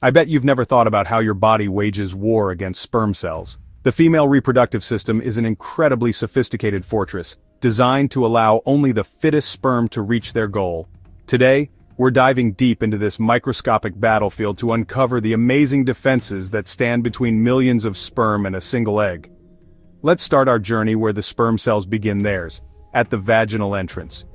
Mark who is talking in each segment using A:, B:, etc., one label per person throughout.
A: I bet you've never thought about how your body wages war against sperm cells. The female reproductive system is an incredibly sophisticated fortress, designed to allow only the fittest sperm to reach their goal. Today, we're diving deep into this microscopic battlefield to uncover the amazing defenses that stand between millions of sperm and a single egg. Let's start our journey where the sperm cells begin theirs, at the vaginal entrance.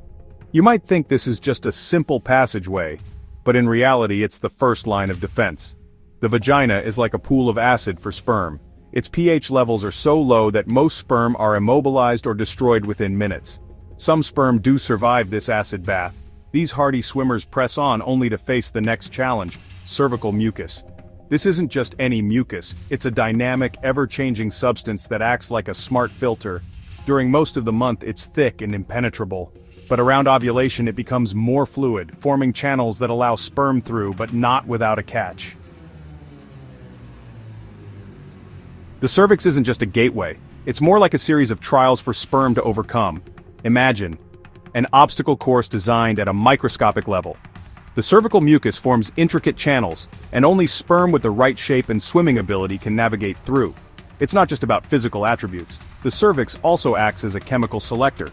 A: You might think this is just a simple passageway, but in reality it's the first line of defense. The vagina is like a pool of acid for sperm. Its pH levels are so low that most sperm are immobilized or destroyed within minutes. Some sperm do survive this acid bath. These hardy swimmers press on only to face the next challenge, cervical mucus. This isn't just any mucus, it's a dynamic, ever-changing substance that acts like a smart filter. During most of the month it's thick and impenetrable, but around ovulation it becomes more fluid, forming channels that allow sperm through but not without a catch. The cervix isn't just a gateway, it's more like a series of trials for sperm to overcome. Imagine, an obstacle course designed at a microscopic level. The cervical mucus forms intricate channels, and only sperm with the right shape and swimming ability can navigate through. It's not just about physical attributes, the cervix also acts as a chemical selector,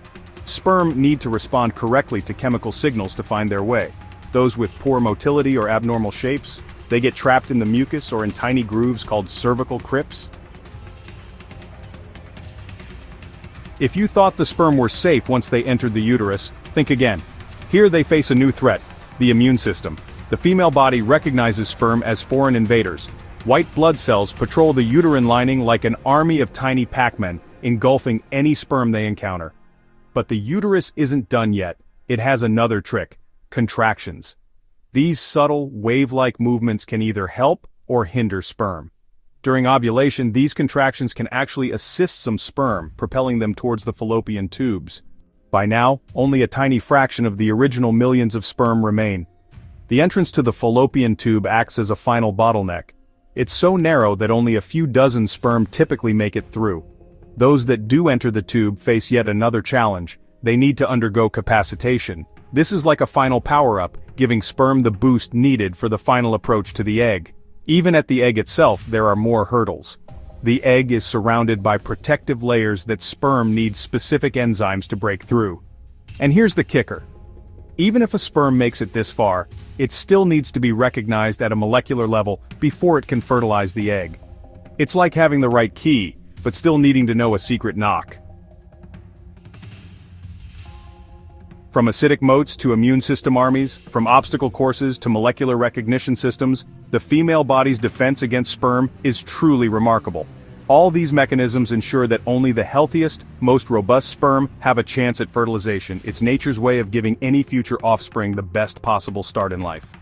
A: Sperm need to respond correctly to chemical signals to find their way. Those with poor motility or abnormal shapes, they get trapped in the mucus or in tiny grooves called cervical crypts. If you thought the sperm were safe once they entered the uterus, think again. Here they face a new threat, the immune system. The female body recognizes sperm as foreign invaders. White blood cells patrol the uterine lining like an army of tiny Pac-Men, engulfing any sperm they encounter. But the uterus isn't done yet, it has another trick, contractions. These subtle, wave-like movements can either help or hinder sperm. During ovulation, these contractions can actually assist some sperm, propelling them towards the fallopian tubes. By now, only a tiny fraction of the original millions of sperm remain. The entrance to the fallopian tube acts as a final bottleneck. It's so narrow that only a few dozen sperm typically make it through. Those that do enter the tube face yet another challenge, they need to undergo capacitation. This is like a final power-up, giving sperm the boost needed for the final approach to the egg. Even at the egg itself there are more hurdles. The egg is surrounded by protective layers that sperm needs specific enzymes to break through. And here's the kicker. Even if a sperm makes it this far, it still needs to be recognized at a molecular level before it can fertilize the egg. It's like having the right key, but still needing to know a secret knock. From acidic moats to immune system armies, from obstacle courses to molecular recognition systems, the female body's defense against sperm is truly remarkable. All these mechanisms ensure that only the healthiest, most robust sperm have a chance at fertilization, it's nature's way of giving any future offspring the best possible start in life.